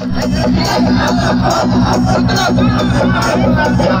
I'm sorry.